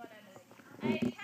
what I'm doing. I